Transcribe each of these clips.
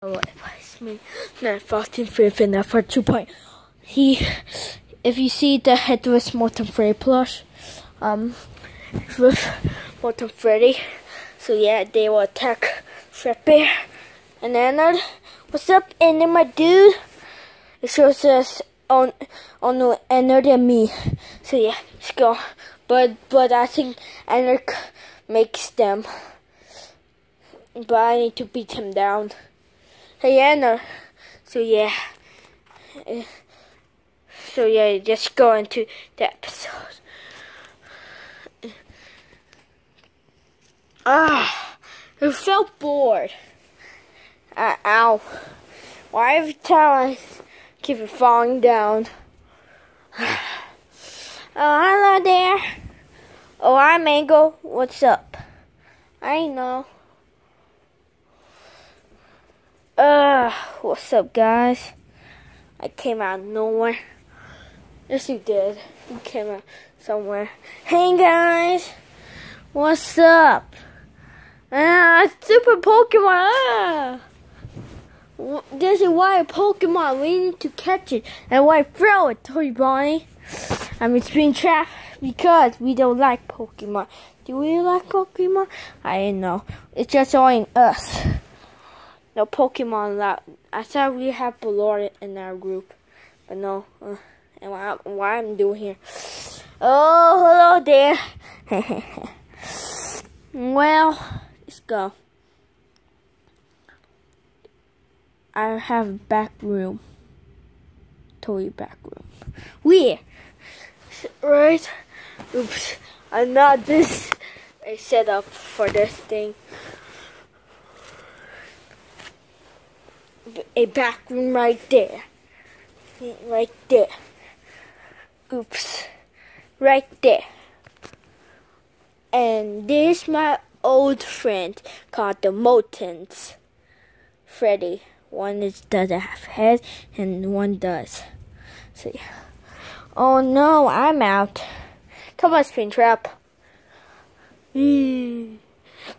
Hello, it's me, Nat Frosting Free Finna for 2 point. He, if you see the headless Molten Freddy plush, um, with Molten Freddy, so yeah, they will attack Fredbear. And then, uh, what's up, Ennard, my dude? It shows us on, on the Ennard than me. So yeah, let's go. But, but I think Ennard makes them. But I need to beat him down. Hey Anna. So yeah. So yeah, just go into the episode. Ah, I felt bored. Uh, ow. Why every time I keep it falling down? oh, hello there. Oh, hi, Mangle. What's up? I know. Uh, what's up, guys? I came out of nowhere. Yes, you did. You came out somewhere. Hey, guys! What's up? Ah, super Pokemon! Ah. This is why Pokemon. We need to catch it and why throw it, Toy Bonnie. I mean, it's being trapped because we don't like Pokemon. Do we like Pokemon? I don't know. It's just annoying us no Pokemon that I thought we have Ballora in our group, but no. Uh, and why, why I'm doing here? Oh, hello there. well, let's go. I have back room. Toy back room. Where? Right? Oops. I'm not this a setup for this thing. A back room right there. Right there. Oops. Right there. And there's my old friend called the Moltens. Freddy. One is doesn't have head and one does. Yeah. Oh no, I'm out. Come on, Springtrap.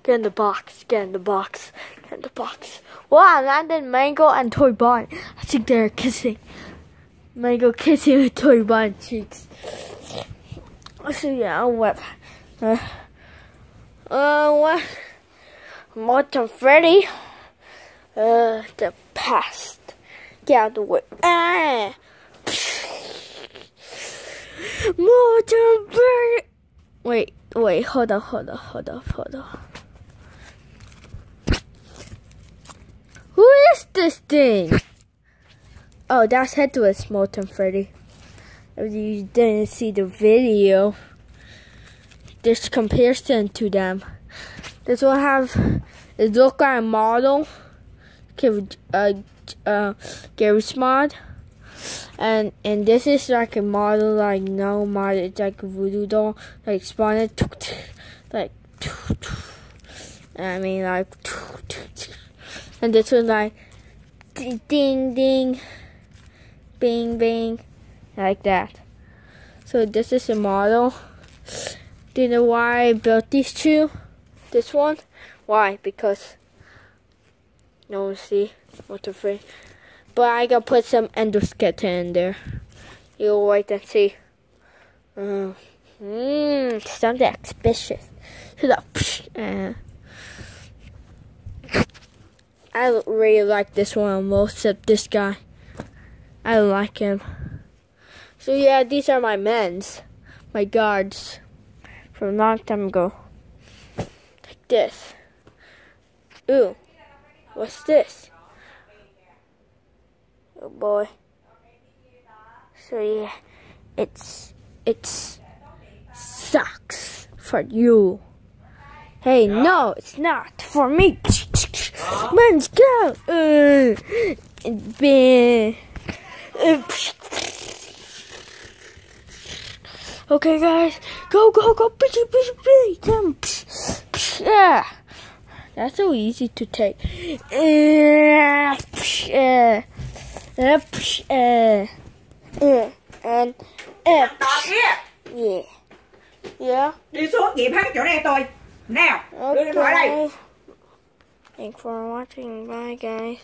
Get in the box, get in the box, get in the box. Wow, Landon, Mangle, and Toy Bonnie. I think they're kissing. Mangle kissing with Toy Bonnie cheeks. So yeah, what? Uh, uh, what? Molten Freddy. Uh, the past. Get out of the way. Ah! Molten Freddy. Wait, wait, hold on, hold on, hold on, hold on. Who is this thing? Oh, that's Headless Molten Freddy. If you didn't see the video, this comparison to them. This will have it look like a model, uh, uh, Garry's mod, and and this is like a model like no mod. It's like a voodoo doll, like spawned, like. I mean like and this was like ding ding. Bing bing. Like that. So this is a model. Do you know why I built these two? This one? Why? Because no see what the frick but I gotta put some endoskeleton in there. You'll wait and see. Uh, mmm something suspicious. So that uh, I really like this one most, except this guy. I like him. So yeah, these are my men's, my guards, from a long time ago. Like this. Ooh, what's this? Oh boy. So yeah, it's, it's sucks for you. Hey, no, it's not for me. Let's go. Uh, okay, guys, go, go, go, bitchy, bitchy, bitchy, come. Yeah, that's so easy to take. Uh, uh, uh, uh, and uh, yeah, yeah. Đi xuống nghiệm hết chỗ này tôi. Nào, đưa điện thoại đây. Thanks for watching. Bye, guys.